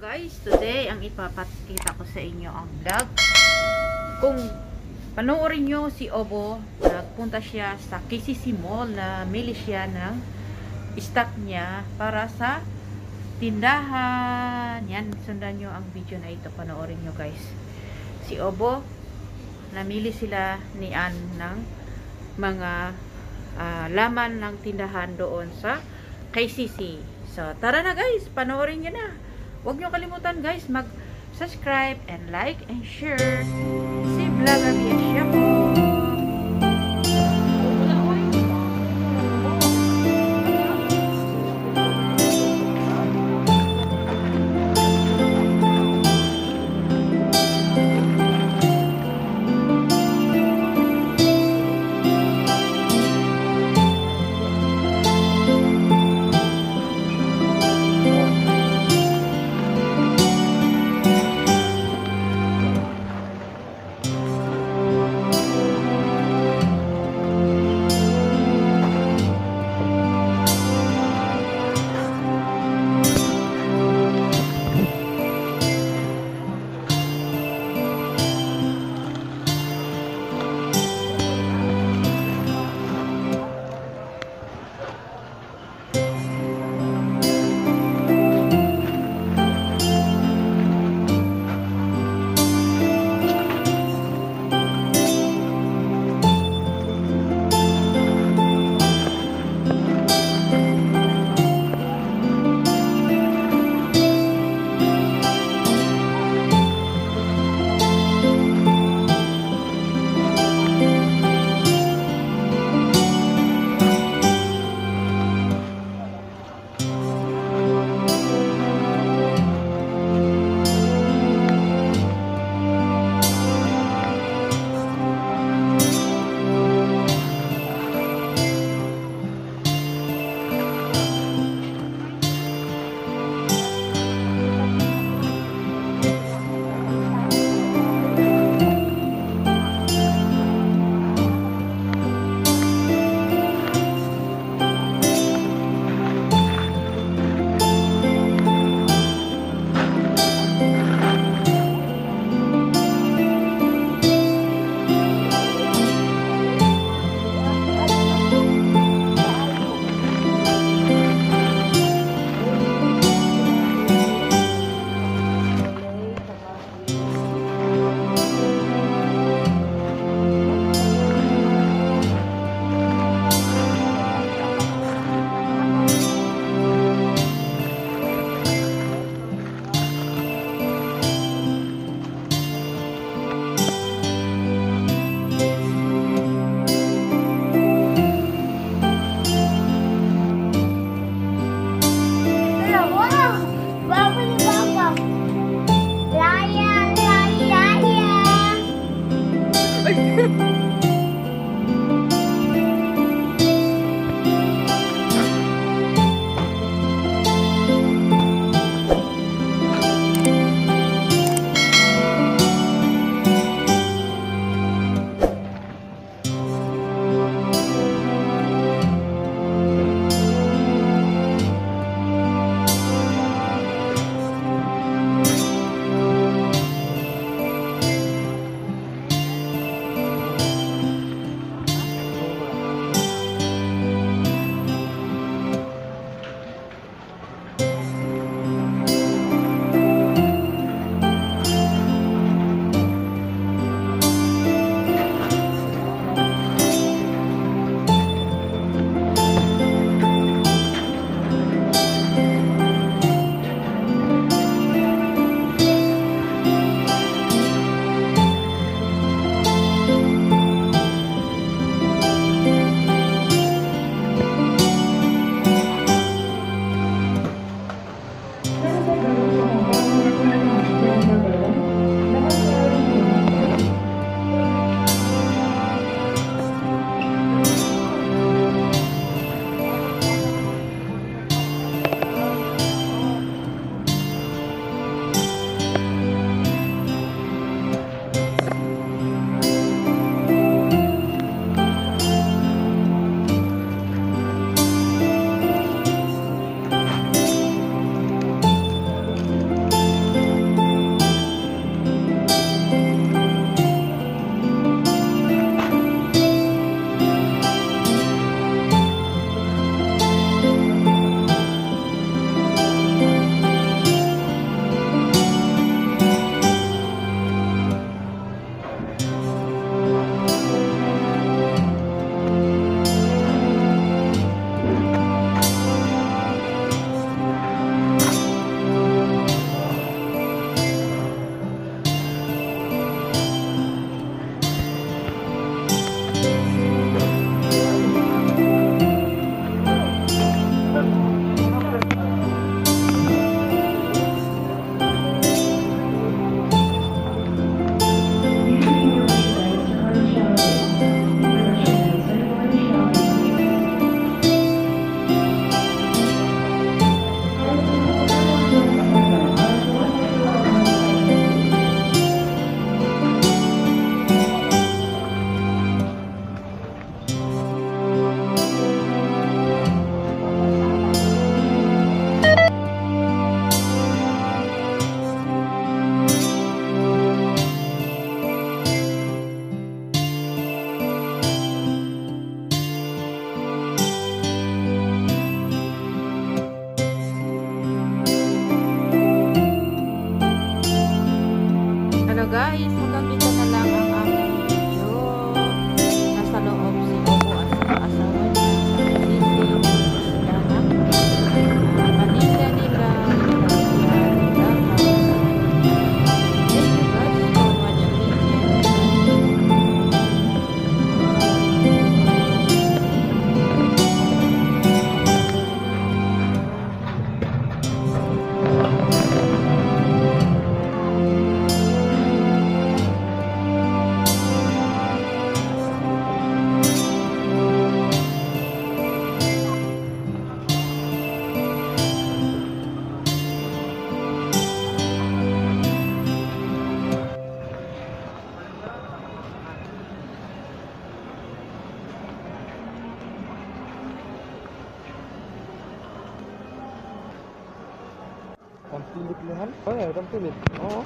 Guys! Today, ang ipapakita ko sa inyo ang vlog. Kung panoorin nyo si Obo, nagpunta siya sa KCC Mall na mili siya ng stock niya para sa tindahan. Yan, sundan nyo ang video na ito. Panoorin nyo guys. Si Obo, namili sila ni Ann ng mga ah, laman ng tindahan doon sa KCC. So, tara na guys, panoorin nyo na. Huwag nyo kalimutan guys, mag-subscribe and like and share. Si Vlog Aviasia po. guys. Continue kan? Oh ya, tampil Oh